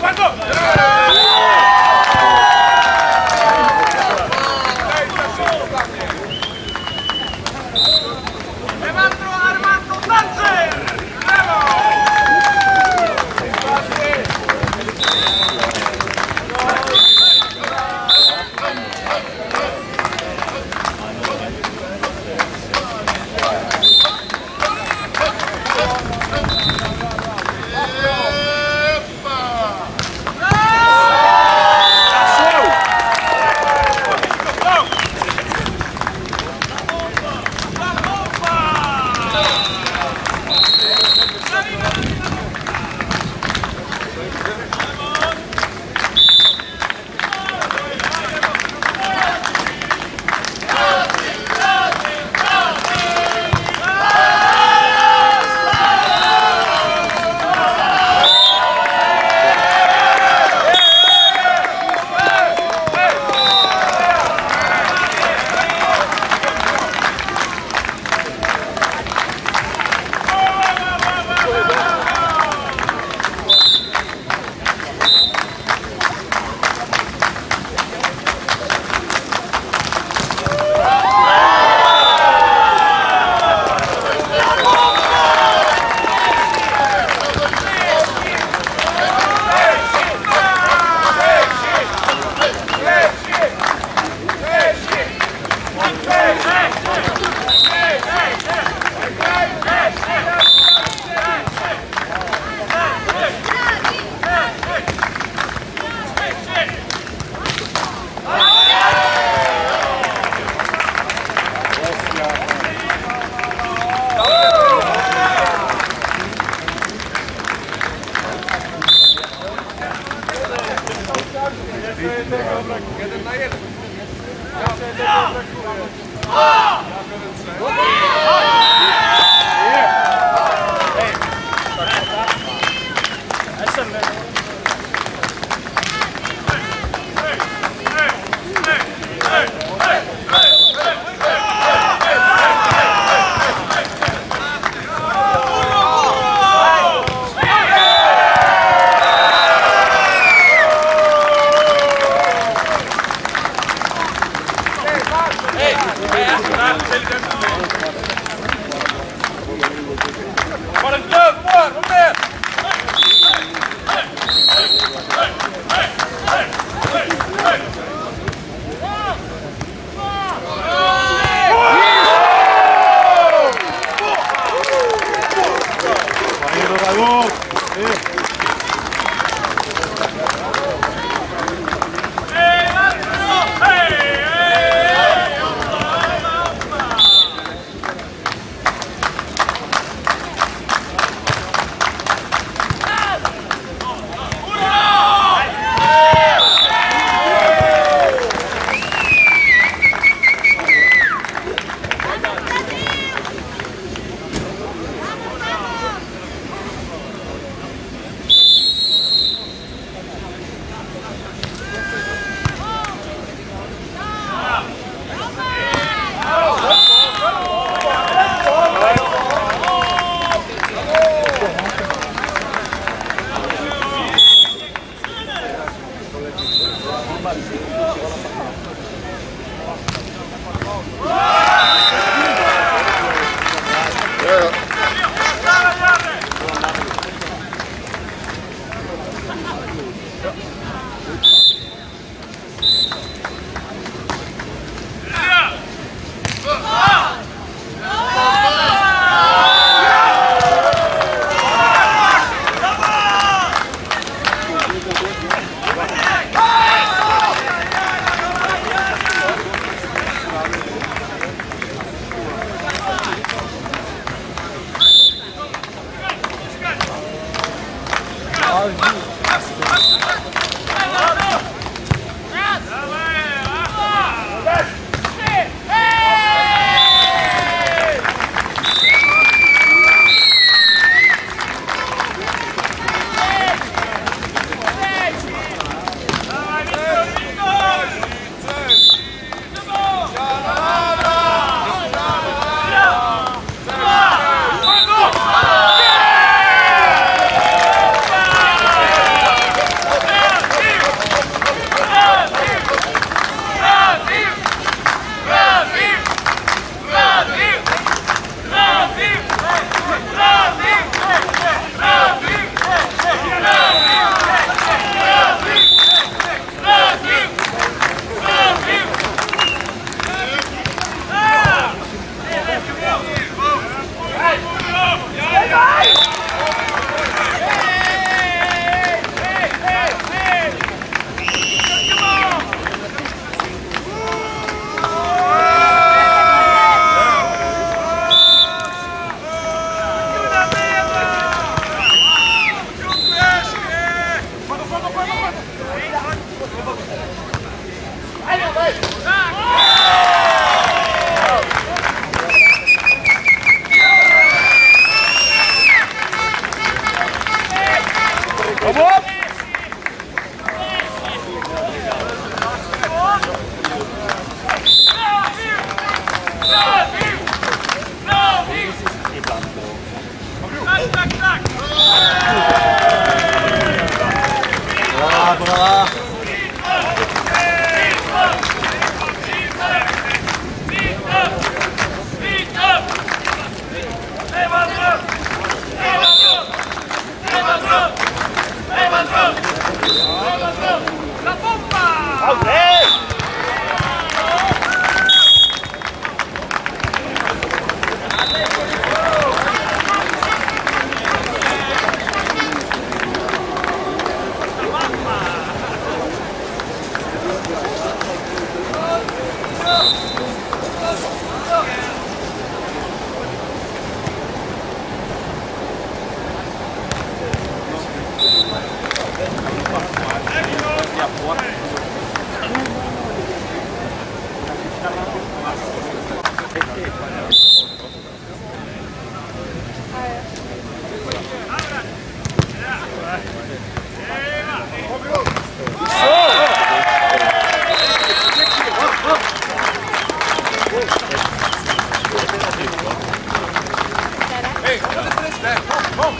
반갑습니다.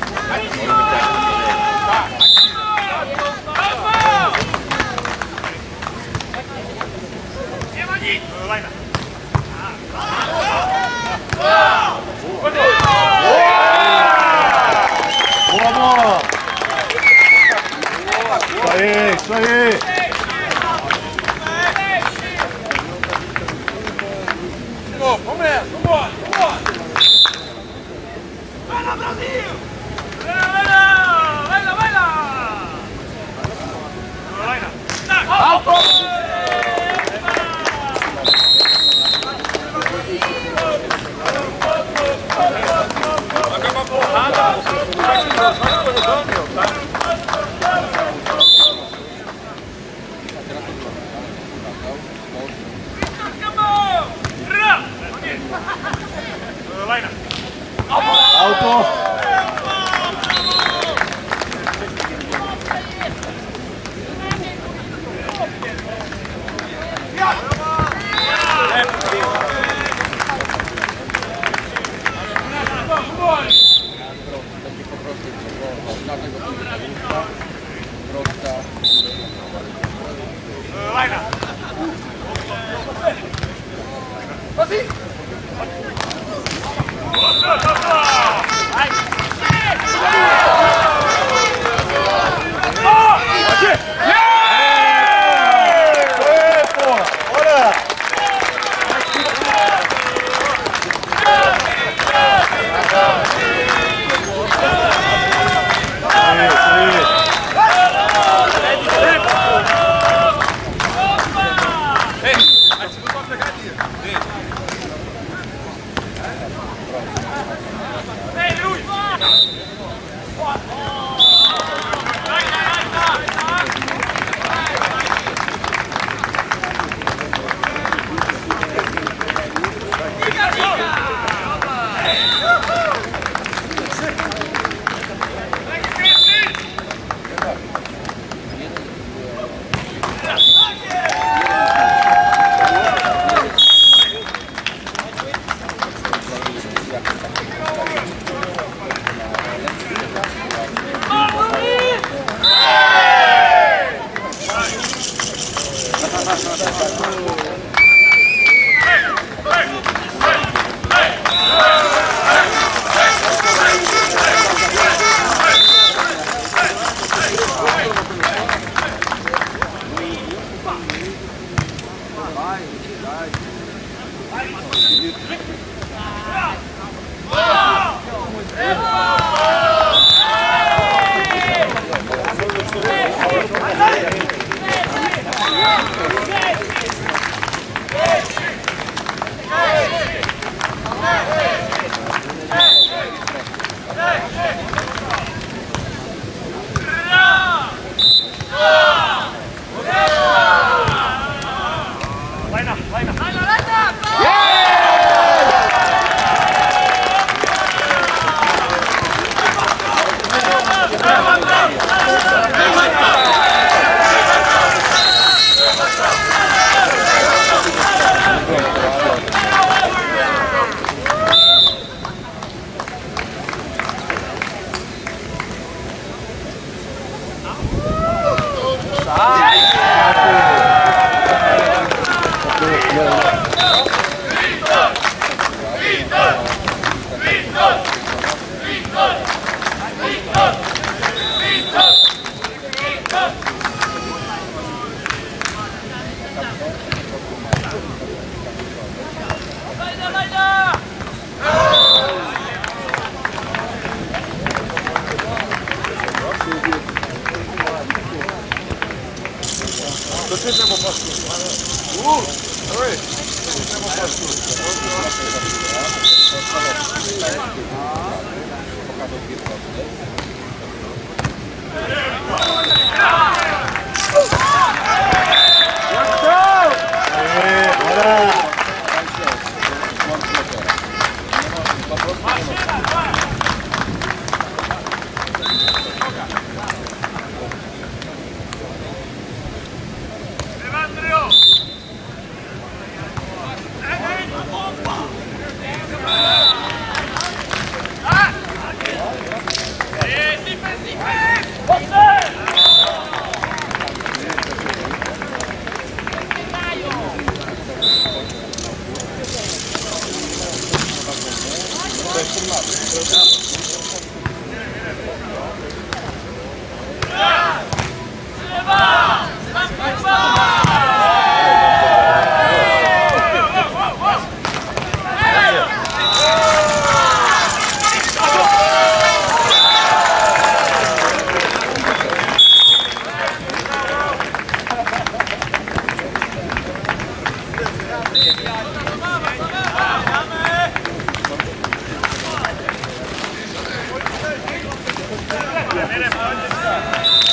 はい。Leijnen. Auto. 아. Thank you.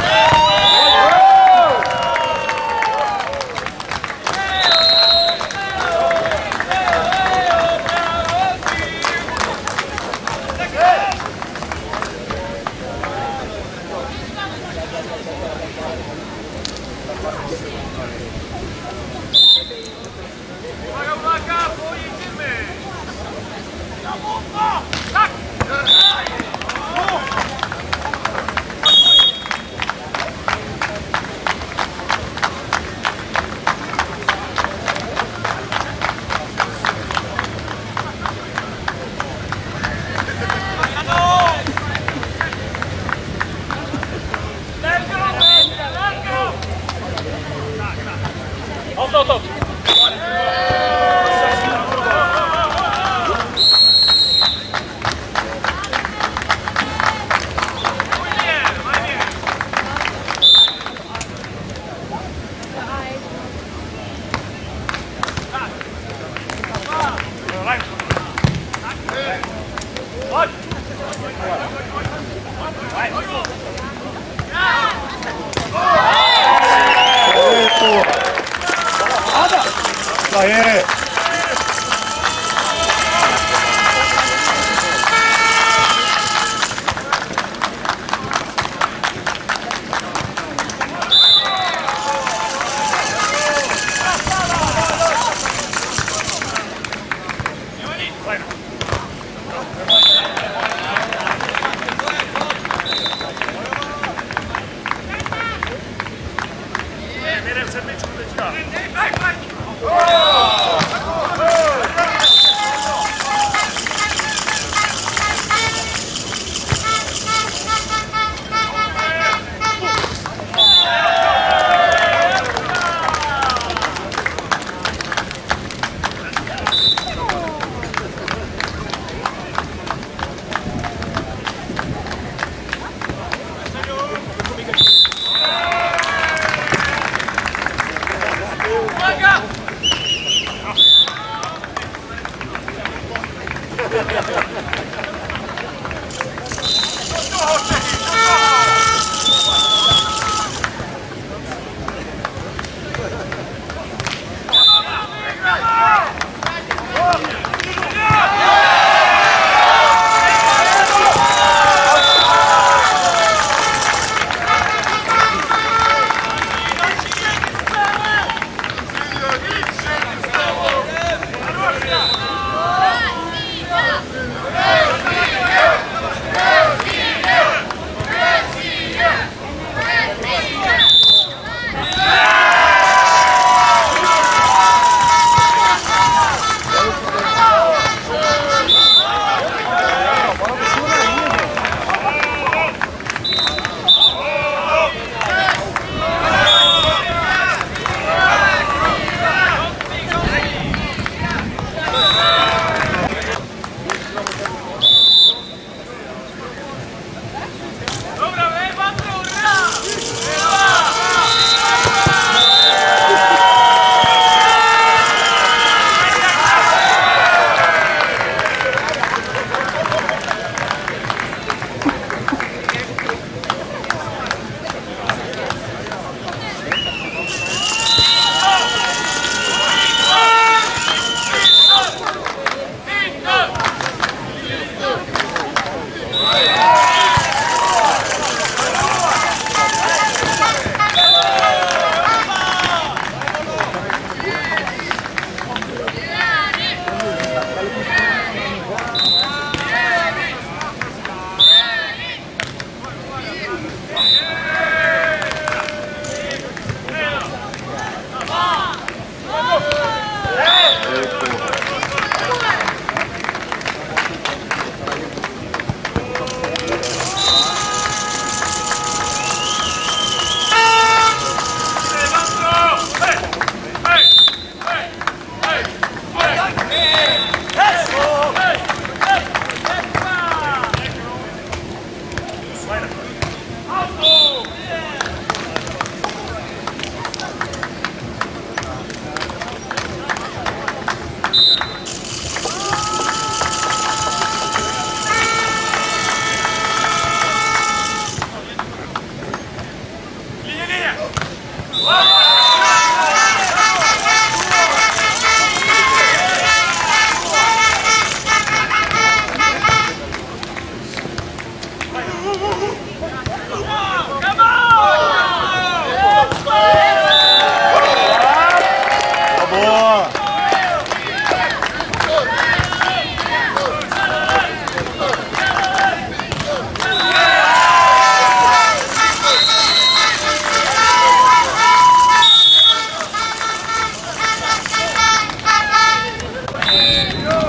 Yeah. ¡Viva!